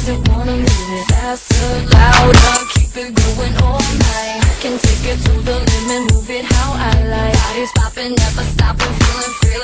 doesn't wanna move it. Faster, louder Keep it going all night. I can take it to the limit, move it how I like. Body's popping, never stopping, feeling free